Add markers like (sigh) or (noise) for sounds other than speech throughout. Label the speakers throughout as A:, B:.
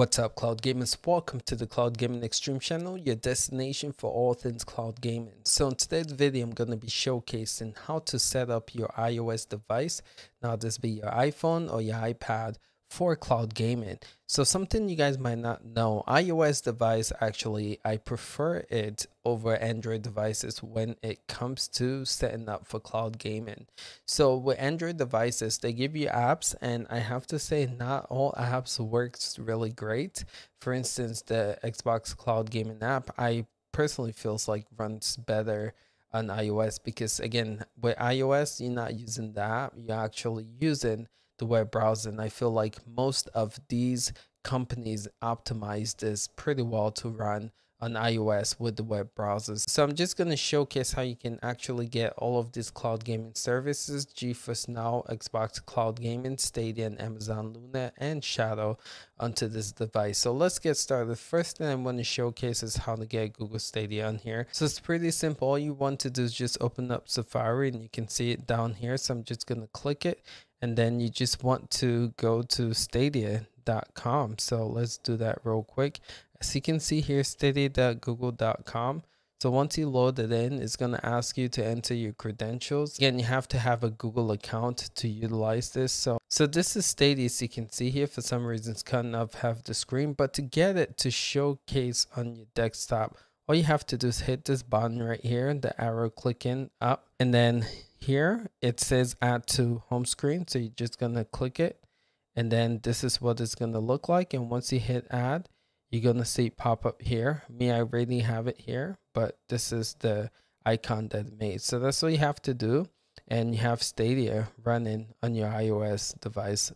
A: What's up cloud gamers, welcome to the Cloud Gaming Xtreme channel, your destination for all things cloud gaming. So in today's video I'm going to be showcasing how to set up your iOS device, now this be your iPhone or your iPad for cloud gaming. So something you guys might not know, iOS device actually I prefer it over Android devices when it comes to setting up for cloud gaming. So with Android devices, they give you apps and I have to say not all apps works really great. For instance, the Xbox Cloud Gaming app, I personally feels like runs better on iOS because again, with iOS, you're not using the app, you're actually using the web browser. And I feel like most of these companies optimize this pretty well to run on iOS with the web browsers. So I'm just going to showcase how you can actually get all of these cloud gaming services, GeForce Now, Xbox Cloud Gaming, Stadia, and Amazon Luna, and Shadow onto this device. So let's get started. First thing I want to showcase is how to get Google Stadia on here. So it's pretty simple. All you want to do is just open up Safari and you can see it down here. So I'm just going to click it and then you just want to go to stadia.com so let's do that real quick as you can see here stadia.google.com so once you load it in it's going to ask you to enter your credentials. Again you have to have a google account to utilize this. So so this is stadia as you can see here. For some reason it's cutting off half the screen. But to get it to showcase on your desktop all you have to do is hit this button right here the arrow clicking up. And then here it says add to home screen. So you're just gonna click it. And then this is what it's gonna look like. And once you hit add you're gonna see it pop up here me I already have it here but this is the icon that it made so that's what you have to do and you have Stadia running on your iOS device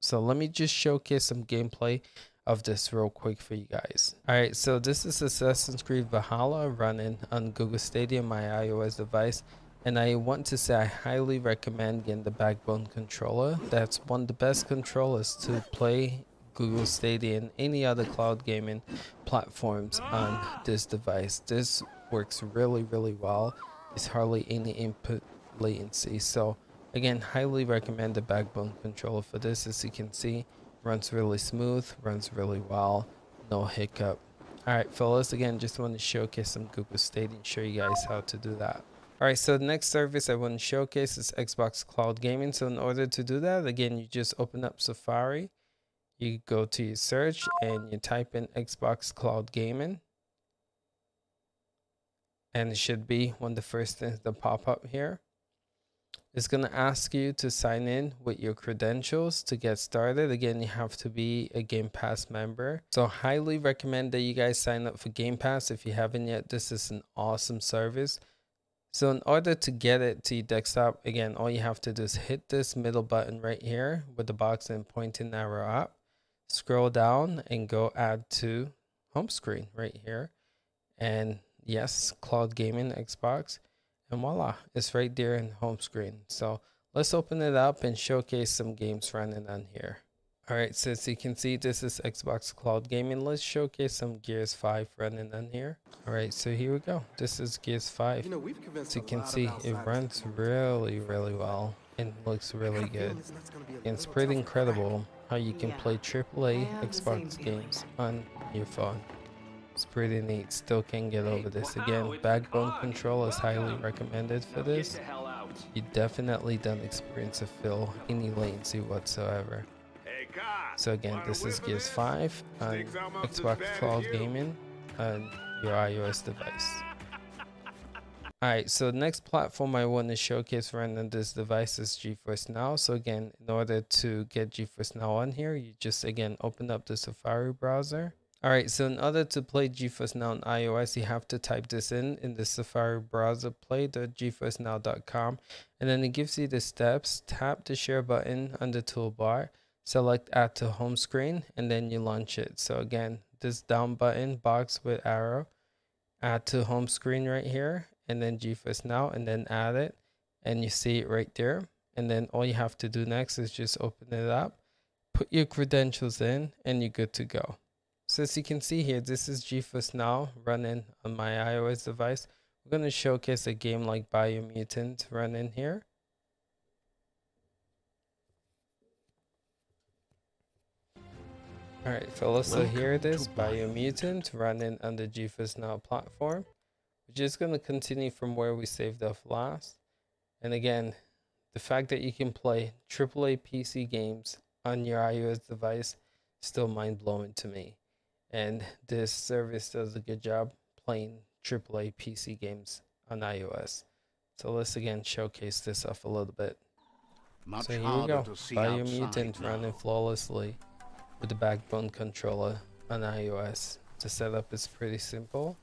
A: so let me just showcase some gameplay of this real quick for you guys. Alright, so this is Assassin's Creed Valhalla running on Google Stadia, my iOS device. And I want to say I highly recommend getting the Backbone controller. That's one of the best controllers to play Google Stadia and any other cloud gaming platforms on this device. This works really, really well. There's hardly any input latency. So again, highly recommend the Backbone controller for this. As you can see, runs really smooth, runs really well, no hiccup. Alright fellas, again, just want to showcase some Google Stadia and show you guys how to do that. Alright, so the next service I want to showcase is Xbox Cloud Gaming. So in order to do that, again, you just open up Safari. You go to your search and you type in Xbox Cloud Gaming. And it should be one of the first things that pop up here. It's going to ask you to sign in with your credentials to get started. Again, you have to be a Game Pass member. So highly recommend that you guys sign up for Game Pass. If you haven't yet, this is an awesome service. So in order to get it to your desktop, again, all you have to do is hit this middle button right here with the box and pointing arrow up. Scroll down and go add to home screen right here. And yes, cloud gaming, Xbox. And voila, it's right there in home screen. So let's open it up and showcase some games running on here. All right, so as you can see, this is Xbox Cloud Gaming. Let's showcase some Gears 5 running on here. All right, so here we go. This is Gears 5. You know, as you can see, it runs really, really well and looks really good. And it's pretty incredible how you can play AAA Xbox games on your phone. It's pretty neat. Still can't get over this. Again, backbone control is highly recommended for this. You definitely don't experience a fill any latency whatsoever. So again, this is Gears 5 on Xbox Cloud Gaming on your iOS device. Alright, so the next platform I want to showcase running on this device is GeForce Now. So again, in order to get GeForce Now on here, you just again open up the Safari browser. Alright, so in order to play GeForce Now on iOS, you have to type this in in the Safari browser, play.geforcenow.com, and then it gives you the steps. Tap the share button on the toolbar select add to home screen and then you launch it so again this down button box with arrow add to home screen right here and then GeForce Now and then add it and you see it right there. And then all you have to do next is just open it up put your credentials in and you're good to go. So as you can see here this is GeForce Now running on my iOS device. We're going to showcase a game like Biomutant running here. Alright fellas, so here it is, Biomutant. Running on the GeForce Now platform. We're just going to continue from where we saved off last. And again, the fact that you can play AAA PC games on your iOS device still mind-blowing to me. And this service does a good job playing AAA PC games on iOS. So let's again showcase this off a little bit. Much so here we go, Biomutant running flawlessly with the backbone controller on iOS. The setup is pretty simple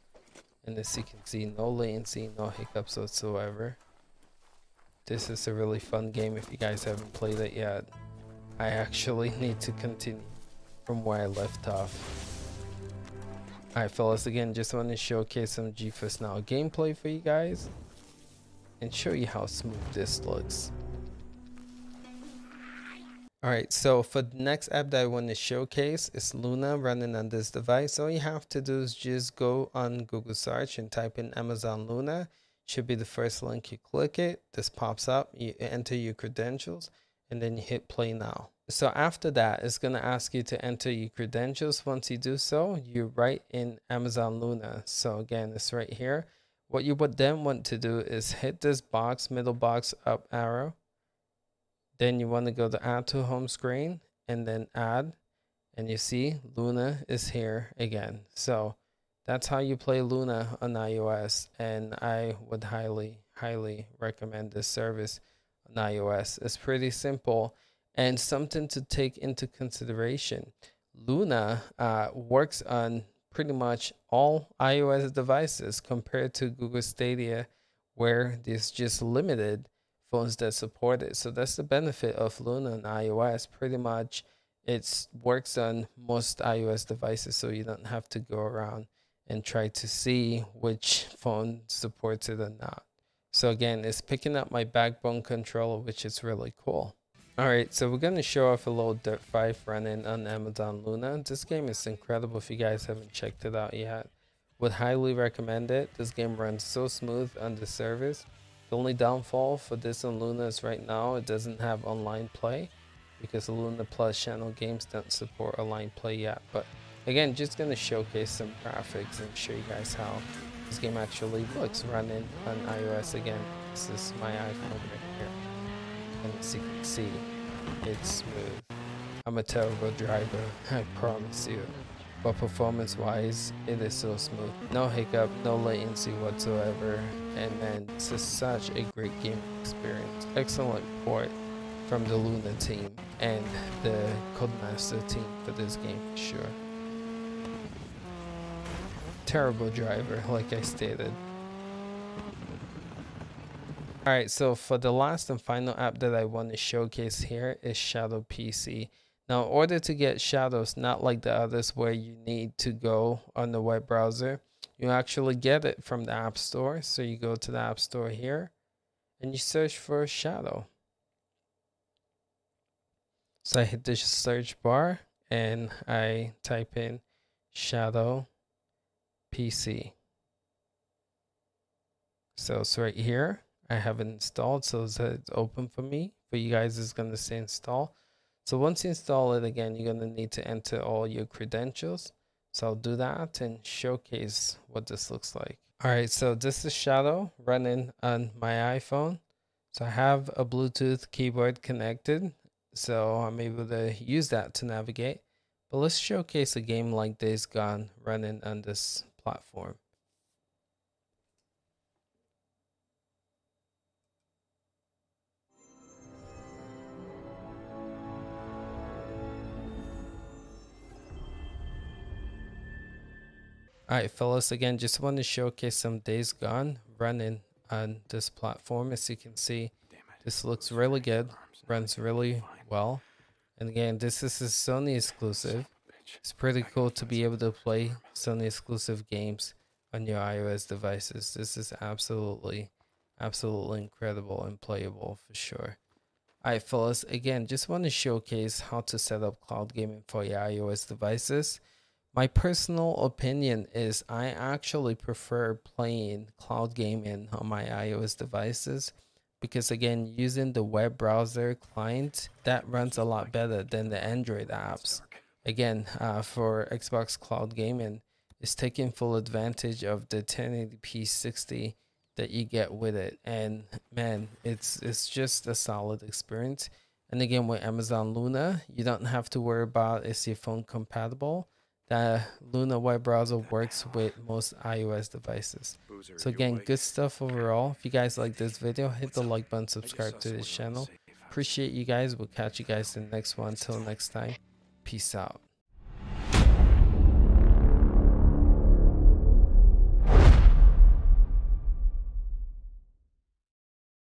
A: and as you can see no latency, no hiccups whatsoever. This is a really fun game if you guys haven't played it yet. I actually (laughs) need to continue from where I left off. Alright fellas, again just want to showcase some GeForce Now gameplay for you guys and show you how smooth this looks. Alright, so for the next app that I want to showcase is Luna running on this device. All you have to do is just go on Google search and type in Amazon Luna. Should be the first link you click it. This pops up, you enter your credentials and then you hit play now. So after that, it's going to ask you to enter your credentials. Once you do so, you write in Amazon Luna. So again, it's right here. What you would then want to do is hit this box, middle box up arrow then you want to go to add to home screen and then add. And you see Luna is here again. So that's how you play Luna on iOS. And I would highly, highly recommend this service on iOS. It's pretty simple and something to take into consideration. Luna uh, works on pretty much all iOS devices compared to Google Stadia, where there's just limited phones that support it. So that's the benefit of Luna on iOS. Pretty much it works on most iOS devices, so you don't have to go around and try to see which phone supports it or not. So again, it's picking up my backbone controller, which is really cool. Alright, so we're to show off a little Dirt 5 running on Amazon Luna. This game is incredible if you guys haven't checked it out yet. Would highly recommend it. This game runs so smooth on the service. The only downfall for this on Luna is right now it doesn't have online play because Luna Plus channel games don't support online play yet. But again, just going to showcase some graphics and show you guys how this game actually looks running on iOS again. This is my iPhone right here. And as you can see, it's smooth. I'm a terrible driver, (laughs) I promise you but performance wise it is so smooth. No hiccup no latency whatsoever and man this is such a great game experience. Excellent port from the luna team and the codemaster team for this game for sure. Terrible driver like i stated. Alright, so for the last and final app that I want to showcase here is Shadow PC. Now, in order to get shadows, not like the others where you need to go on the web browser, you actually get it from the App Store. So you go to the App Store here and you search for shadow. So I hit the search bar and I type in shadow PC. So it's right here. I have it installed, so it's uh, open for me. For you guys, it's going to say install. So once you install it again, you're going to need to enter all your credentials. So I'll do that and showcase what this looks like. All right, so this is Shadow running on my iPhone. So I have a Bluetooth keyboard connected, so I'm able to use that to navigate. But let's showcase a game like Days Gone running on this platform. Alright fellas, again, just want to showcase some Days Gone running on this platform. As you can see, this looks really good, runs really well. And again, this is a Sony exclusive. It's pretty cool to be able to play Sony exclusive games on your iOS devices. This is absolutely, absolutely incredible and playable for sure. Alright fellas, again, just want to showcase how to set up cloud gaming for your iOS devices. My personal opinion is I actually prefer playing cloud gaming on my iOS devices because again using the web browser client that runs a lot better than the Android apps. again uh, for Xbox Cloud Gaming is taking full advantage of the 1080p 60 that you get with it. And man it's it's just a solid experience. And again with Amazon Luna you don't have to worry about is your phone compatible the Luna web browser works with most iOS devices. So again, good stuff overall. If you guys like this video, hit the like button, subscribe to this channel. Appreciate you guys. We'll catch you guys in the next one. Until next time, peace out.